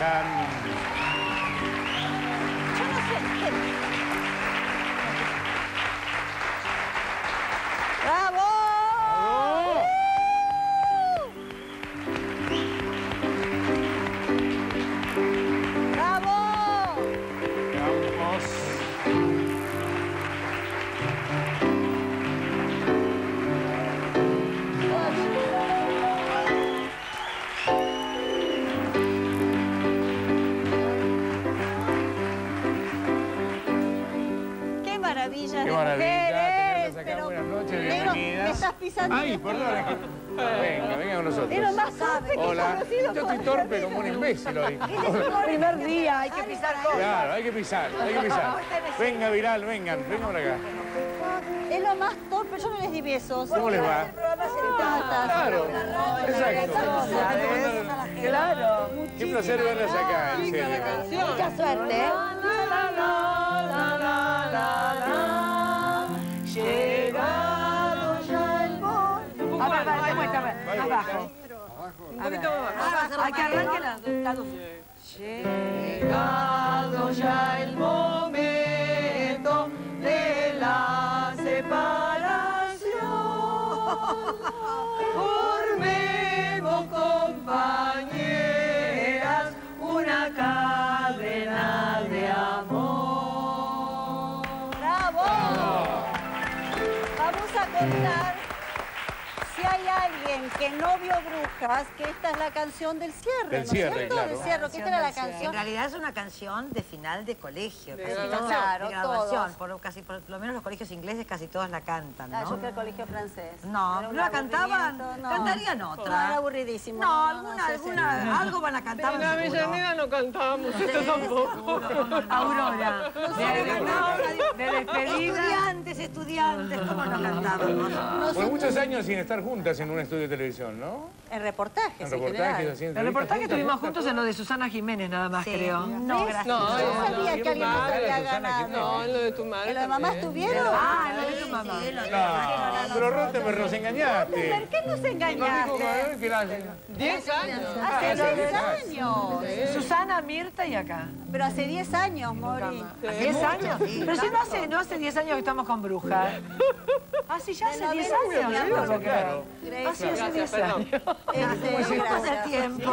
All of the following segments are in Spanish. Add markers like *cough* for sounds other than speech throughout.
Um, ¡Qué maravilla Qué de maravilla mujeres! tenerlas acá. Pero, Buenas noches, bienvenidas. me estás pisando. Ay, perdón. que- Venga, venga con nosotros. Era más que Hola. conocido Yo estoy torpe como un imbécil hoy. primer día, hay que pisar cosas. Claro, hay que pisar, hay que pisar. *laughs* Venga, Viral, vengan, vengan por acá. Es lo más torpe, yo no les di besos. ¿Cómo les va? Tatas. Claro, exacto. Claro. Qué placer verlas acá, en serio. Mucha suerte. Llegado ya el momento. A ver, demuéstrame. Abajo. Un poquito más abajo. Hay que arranque las dos. Llegado ya el momento Formemos compañeras una cadena de amor. ¡Bravo! Vamos a contar si hay alguien que no vio brujas, que esta es la canción del cierre. Del ¿no es cierre, cierto? claro. Del cierre, que esta era la En canción. realidad es una canción de final de colegio. casi Claro, de Por, casi, por lo menos los colegios ingleses casi todos la cantan, Ah, ¿no? yo fui al colegio francés. No, ¿no la cantaban? aburrimiento, Cantarían No, otra. era aburridísimo. No, alguna, alguna, algo van a cantar. En. Avellaneda no cantábamos, esto tampoco. Aurora. De, de despedida. Estudiantes, estudiantes, ¿cómo no cantábamos? Por muchos años sin estar juntas en un estudio de televisión, ¿no? En reportajes, En en reportajes, general. así El reportaje estuvimos juntos en lo de Susana Jiménez, nada más, Sí. creo. No, gracias. No, Yo no, sabía no, que alguien más había ganado. No, en lo de tu madre. ¿En lo de mamá estuvieron? Ah, lo de tu mamá. Sí, No, pero nos engañaste. ¿Por qué nos engañaste? Diez años. Hace Hace 10 diez años. Susana, Mirta y acá. Pero hace 10 años, Mori. ¿10 años? Pero si no hace, no hace 10 años que estamos con Bruja. *laughs* Ah, sí, ya hace 10 años. Claro. Ah, hace Gracias, 10 perdón. años. Este, ¿Cómo pasa el gracias. tiempo?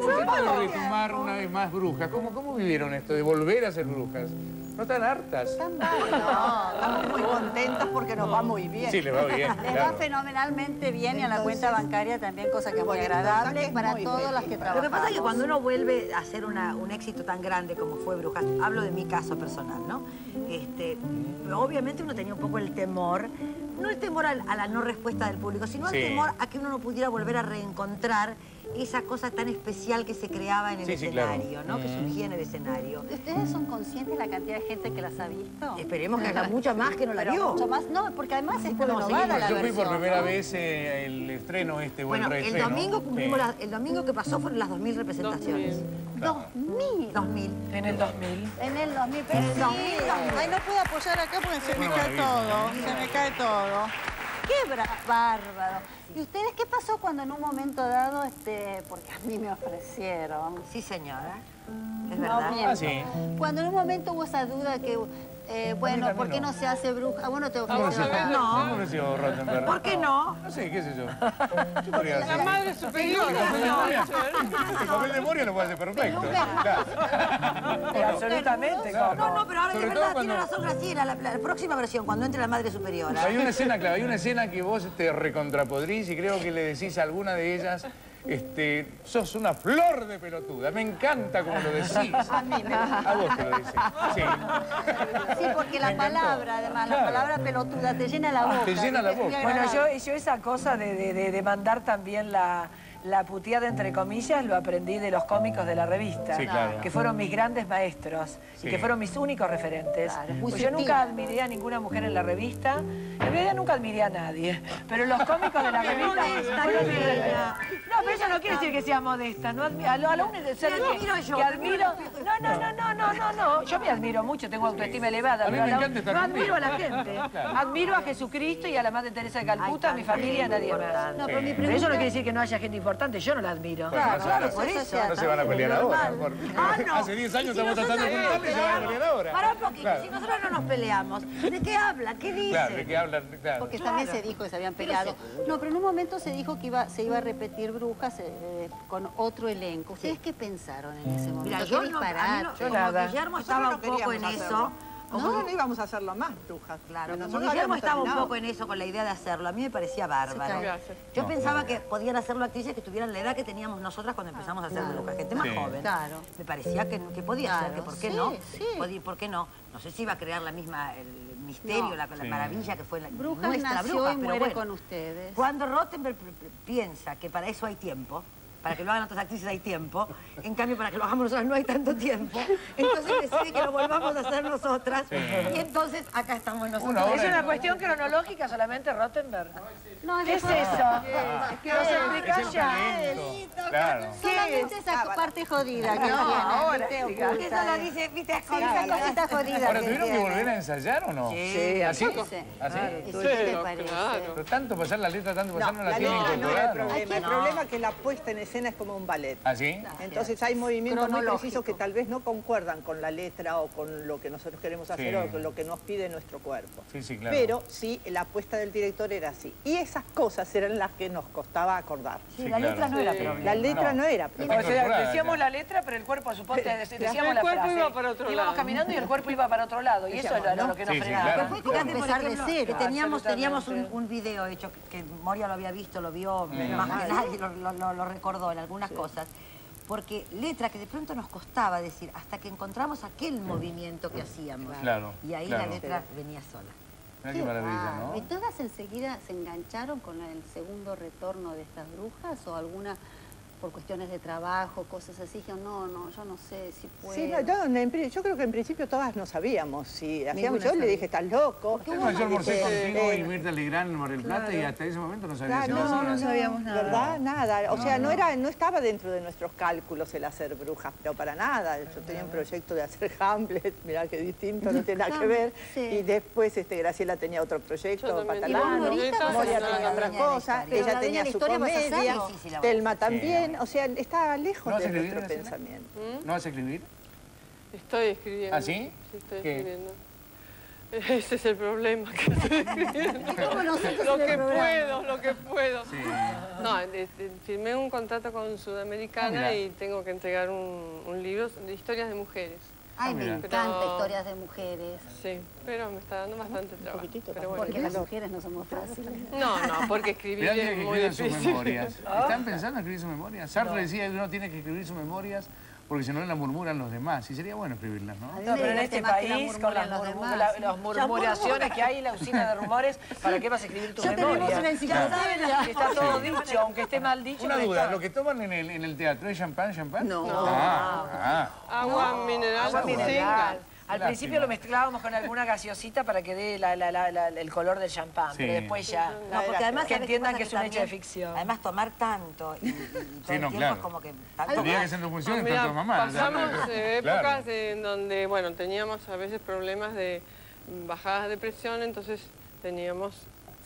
¿Cómo se puede retomar una vez más brujas? ¿Cómo, ¿Cómo vivieron esto de volver a ser brujas? ¿No están hartas? Estamos muy contentos porque nos va muy bien. Sí, les va bien, Les va fenomenalmente bien y a la cuenta bancaria también, cosa que es muy agradable es para muy todas las que trabajamos. Lo que pasa es que cuando uno vuelve a hacer una- un éxito tan grande como fue Brujas, hablo de mi caso personal, ¿no? Este, obviamente uno tenía un poco el temor, no el temor a, la no respuesta del público, sino Sí. el temor a que uno no pudiera volver a reencontrar esa cosa tan especial que se creaba en el Sí, sí, claro. escenario, ¿no? Que surgía en el escenario. ¿Ustedes son conscientes de la cantidad de gente que las ha visto? Esperemos que haya mucha más que no la Pero vio. mucho más, no, porque además podemos renovada seguir, la Yo fui por primera ¿no? vez eh, el estreno este, Bueno, el el domingo cumplimos Sí. la- el domingo que pasó fueron las 2.000 representaciones. 2000. 2.000. En el 2000. En el 2000, pero sí. Ay, no puedo apoyar acá porque se me cae todo, se me cae todo. Qué bárbaro. ¿Y ustedes qué pasó cuando en un momento dado, este, porque a mí me ofrecieron? Sí, señora. Es No verdad. miento. Ah, sí. Cuando en un momento hubo esa duda que, eh, bueno, ¿por qué no. se hace bruja? Ah, bueno, te ¿Cómo ofrecieron. se No. ¿Cómo nació Rottenberg? ¿Por qué no? No sé, qué sé yo. Podría La madre superior. El papel de Moria- el papel de Moria lo puede hacer perfecto. Absolutamente. No, no, pero ahora de verdad cuando- tiene razón Graciela, la, la próxima versión, cuando entre la Madre Superiora. Hay una escena, claro, hay una escena que vos te recontrapodrís y creo que le decís a alguna de ellas, este, sos una flor de pelotuda. Me encanta como lo decís. *laughs* A mí, A vos te lo decís. Sí. Sí, porque la Me palabra, además, la palabra pelotuda te llena la boca. Te llena la boca. Bueno, yo, yo esa cosa de, de, de- de mandar también la, la puteada, entre comillas, lo aprendí de los cómicos de la revista. Sí, claro. Que fueron mis grandes maestros Sí. y que fueron mis únicos referentes. Claro, Pues yo nunca admiré a ninguna mujer en la revista. En realidad nunca admiré a nadie. Pero los cómicos de la revista... fueron mis. No, pero eso no quiere decir que sea modesta. No admi- a lo, a lo único ser Me que, admiro yo, que admiro... No, no, no, no, no, no, no. Yo me admiro mucho, tengo autoestima elevada. Pero la- No admiro a la gente. *laughs* Admiro a Jesucristo y a la Madre Teresa de Calcuta, a mi familia, a nadie más. No, pero mi Pero eso no quiere decir que no haya gente importante, yo no la admiro. Bueno, no, se van a, por eso. no se van a pelear ahora. por- Ah, no. *laughs* Hace 10 años estamos tratando de juntarnos y se van a pelear ahora. Para un poquito, Claro. si nosotros no nos peleamos, ¿de qué habla? ¿Qué dice? Claro, de qué hablan, claro. Porque también se dijo que se habían peleado. No, pero en un momento se dijo que iba, se iba a repetir Brujas eh, con otro elenco. ¿Ustedes qué pensaron en ese momento? Mira, ¿Qué yo no? Yo como nada. Guillermo estaba no un poco en eso. hacerlo. Nosotros no íbamos a hacerlo más, brujas. Claro, como Nosotros Guillermo habíamos estaba un poco en eso, con la idea de hacerlo. A mí me parecía bárbaro. Gracias. Yo pensaba que podían hacerlo actrices que tuvieran la edad que teníamos nosotras cuando empezamos a hacer brujas, gente más Sí. joven. Claro. Me parecía que, que podía ser, que Claro, por qué sí, no. sí. Podía- ¿Por qué no? No sé si iba a crear la misma, el misterio, No. la, la Sí. maravilla que fue la, Brujas nuestra nació bruja, y pero muere bueno. con ustedes. Cuando Rottenberg piensa que para eso hay tiempo, para que lo hagan otras actrices hay tiempo, en cambio para que lo hagamos nosotras no hay tanto tiempo, entonces decide que lo volvamos a hacer nosotras y entonces acá estamos nosotros. ¿Es una cuestión cronológica solamente, Rottenberg? No, ¿Qué es eso? Ah, ¿Nos es explicás ya? Claro. Solamente esa parte jodida que No, tiene. ahora. Eso lo dice, viste, Sí, esa cosita jodida Ahora, que ¿tuvieron que volver a ensayar o no? Sí, ¿Así? sí. ¿Así? ¿Y qué parece? claro. Pero tanto pasar la letra, tanto pasar, no, la la tienen problema. El problema es que la puesta en escena es como un ballet. ¿Así? Entonces hay movimientos muy precisos que tal vez no concuerdan con la letra o con lo que nosotros queremos hacer Sí. o con lo que nos pide nuestro cuerpo. Sí, sí, claro. Pero sí, la apuesta del director era así. Y esas cosas eran las que nos costaba acordar. Sí, Sí, la claro. letra no era problema. La letra no, era problema. O sea, decíamos la letra, pero el cuerpo, suponte, decíamos El la cuerpo frase. iba para otro Íbamos lado. caminando y el cuerpo iba para otro lado. Y eso era lo que nos Sí, sí, frenaba. Fue por empezar de cero. que teníamos, teníamos un, video hecho que, Moria lo había visto, lo vio más que nadie, lo, lo- en algunas cosas. Porque letra que de pronto nos costaba decir, hasta que encontramos aquel movimiento que hacíamos. Claro, Y ahí claro. la letra venía sola. Mirá qué maravilla, ¿no? ¿Y todas enseguida se engancharon con el segundo retorno de estas brujas o alguna por cuestiones de trabajo, cosas así? Dijeron, no, no, yo no sé si puedo. Sí, no, yo, en yo creo que en principio todas no sabíamos si hacíamos. Yo le sabía. dije, estás loco. Yo almorcé contigo y Mirta Legrand en Mar del Plata y hasta ese momento no sabía si Claro, lo no, no hacías. sabíamos nada. ¿Verdad? Nada. O sea, no, era, no estaba dentro de nuestros cálculos el hacer brujas, pero para nada. Yo tenía un proyecto de hacer Hamlet, *laughs* mirá qué distinto, no tiene nada que ver. Sí. Y después este, Graciela tenía otro Yo proyecto, también Patalano, tenía. ¿Y vos, Norita, Moria tenía hacer otra cosa, ella tenía su comedia, Telma Sí. También. O sea, estaba lejos ¿No vas a de escribir nuestro pensamiento. ¿No vas a escribir? Estoy escribiendo. ¿Ah, sí? Sí, estoy ¿Qué? escribiendo. *laughs* Ese es el problema, que estoy *laughs* escribiendo. Lo que puedo, lo que puedo. Sí. No, firmé un contrato con Ah, Sudamericana mira. y tengo que entregar un, un libro de historias de mujeres. Ay, me encanta Pero- historias de mujeres. Sí, pero me está dando bastante trabajo. Pero bueno. Porque las mujeres no somos fáciles. No, no, porque escribir es que muy escribir sus memorias. *laughs* ¿Están pensando en escribir sus memorias? Sartre decía que uno tiene que escribir sus memorias porque si no las murmuran los demás. Y sería bueno escribirlas, ¿no? No, pero en este la país, con las, murmuren los murmu- demás. la- las murmuraciones que hay, la usina de rumores, ¿para qué vas a escribir tu Ya tenemos memoria? una enciclopedia. Está todo dicho, aunque esté mal dicho. Una duda, está. ¿lo que toman en el, en el teatro es champán, champán? No. Ah, ah. Agua mineral, Agua sin mineral. Al Lástima. principio lo mezclábamos con alguna gaseosita para que dé la- la- la- la- el color del champán, Sí. pero después ya... No, porque además Que ¿sabes qué entiendan que es un hecho de ficción. Además tomar tanto y, *laughs* todo Sí, el no, tiempo claro. es como que tanto Tendría que más. ser en Ah, funciones mira, tanto mamá. pasamos eh, Claro. épocas en donde, bueno, teníamos a veces problemas de bajadas de presión, entonces teníamos,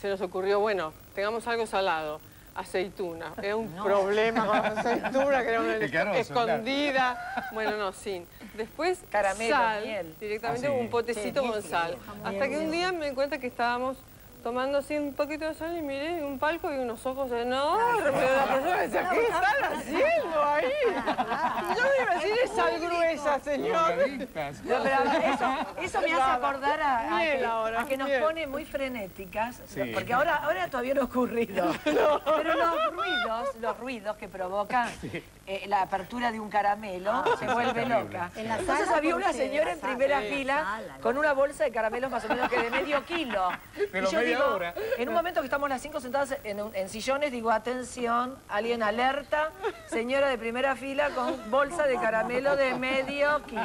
se nos ocurrió, bueno, tengamos algo salado, aceituna. Era un problema con la aceituna, que era una *laughs* Picaroso, escondida. Bueno, no, sin. Después Caramelo, sal, miel. directamente Ah, sí. un potecito Sí, con sí, sal. Hasta que un día me di cuenta que estábamos tomando así un poquito de sal y miré un palco y unos ojos enormes *laughs* de la persona decía, ¿qué están haciendo ahí? Yo me iba a decir, es sal gruesa, señor. Drogadictas. No, pero eso, eso me hace acordar a, que, ahora, a que nos pone muy frenéticas, Sí. porque ahora, ahora todavía no ha ocurrido. *laughs* Pero los ruidos, los ruidos que provocan eh, la apertura de un caramelo se vuelve loca. Entonces había ¿por una señora en primera fila con una bolsa de caramelos más o menos que de medio kilo. Y yo digo, en un momento que estamos las cinco sentadas en sillones, digo, atención, alguien alerta, señora de primera fila con bolsa de caramelo de medio kilo.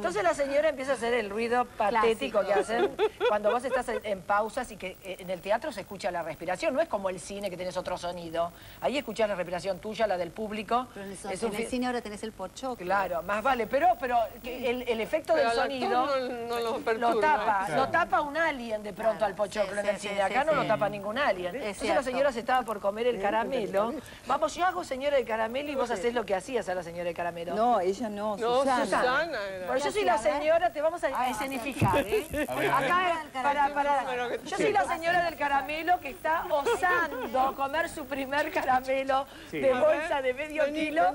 Entonces la señora empieza a hacer el ruido patético que hacen cuando vos estás en, pausas y que eh, en el teatro se escucha la respiración. No es como el cine que tenés otro sonido. Ahí escuchás la respiración tuya, la del público. Pero en el, Es en un el fi- cine ahora tenés el pochoclo. Claro, más vale, pero, pero el, el efecto Pero del sonido no- no lo perturba. tapa, Claro. lo tapa un alien de pronto al pochoclo sí, en el sí, cine. sí, Acá sí, no lo tapa ningún alien. Entonces la señora se estaba por comer el caramelo. Vamos, yo hago señora de caramelo y vos hacés lo que hacías a la señora de caramelo. No, ella no, No, Susana. Susana era. Bueno, yo soy la señora, te vamos a, a escenificar, ¿eh? A ver, Acá, para, para, yo soy la señora del caramelo que está osando comer su primer caramelo de A bolsa de medio kilo. la-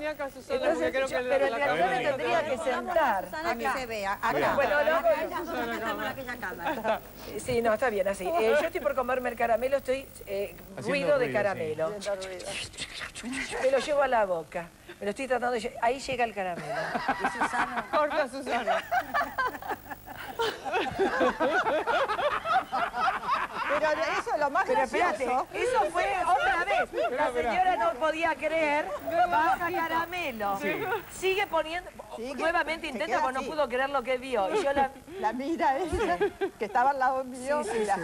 pero el caramelo tendría que sentar. Susana, que se vea. Acá. Bueno, cámara. Sí, no, está bien así. Eh, yo estoy por comerme el caramelo, estoy eh, ruido de caramelo. Me lo llevo a la boca. Me lo estoy tratando de... Ahí llega el caramelo. Y Susana... *laughs* Corta Susana. Pero eso es lo más Pero espérate, gracioso. eso fue otra vez. La señora no podía creer, baja caramelo. Sigue poniendo, Nuevamente intenta porque no pudo creer lo que vio. Y yo la... La mira ella, que estaba al lado mío. mira.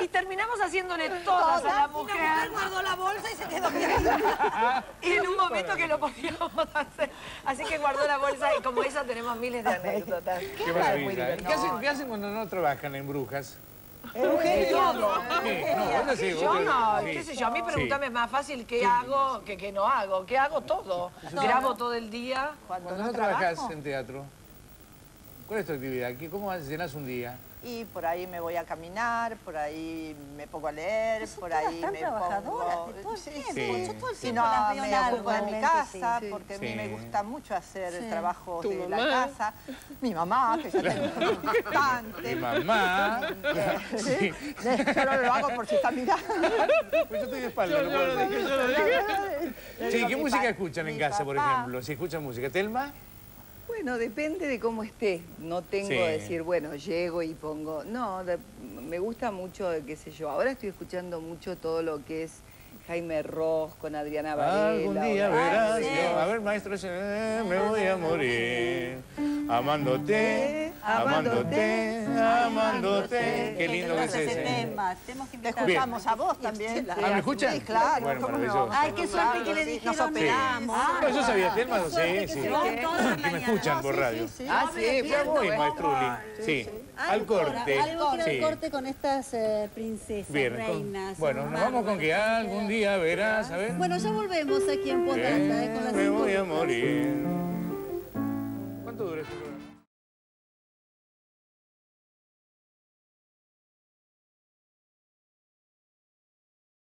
Y terminamos haciéndole todas a la mujer. guardó la bolsa y se quedó Y *laughs* en un momento que lo podíamos hacer. Así que guardó la bolsa y como esa tenemos miles de *laughs* anécdotas. Qué maravilla. ¿Qué hacen, qué hacen cuando no trabajan en brujas? ¿Qué? No, Yo no, qué sé yo, a mí es más fácil qué hago que qué no hago. ¿Qué hago? Todo. Grabo todo el día. Cuando no trabajas en teatro, ¿cuál es tu actividad? ¿Qué- ¿Cómo llenas un día? Y por ahí me voy a caminar, por ahí me pongo a leer, por ahí me pongo... de todo el Sí, tiempo. Sí, Yo todo el sí. Si tiempo no, las veo en me algo, ocupo de mi casa, sí. porque a mí me gusta mucho hacer el trabajo de la casa. Mi mamá, que ya tengo bastante. Mi mamá. Sí. Yo no lo hago por si está mirando. Pues yo estoy de espalda. No puedo-. Sí, ¿qué música escuchan en casa, por ejemplo? Si escuchan música. ¿Telma? Bueno, depende de cómo esté. No tengo Sí. que decir, bueno, llego y pongo... No, de- me gusta mucho, qué sé yo. Ahora estoy escuchando mucho todo lo que es Jaime Ross con Adriana Varela. Algún día verás. sí. yo- a ver, maestro, ese, me voy a morir. Amándote, amándote, amándote. Qué lindo que es ese ese. tema. Tenemos que escuchamos a vos también. Ah, ¿me escuchan? Sí, claro. Bueno, ¿cómo no? maravilloso. Ay, qué suerte que le dijeron. Nos operamos. No, yo sabía Telma, sí, que sí. Que *laughs* me escuchan por radio. sí, sí. Ah, sí, ya voy, maestruli. Sí, al corte. Algo que Sí. al corte con estas eh, princesas, Bien, con- reinas. bueno, nos vamos con que algún día verás, a ver. Bueno, ya volvemos aquí en Potata, eh, con la me voy a morir.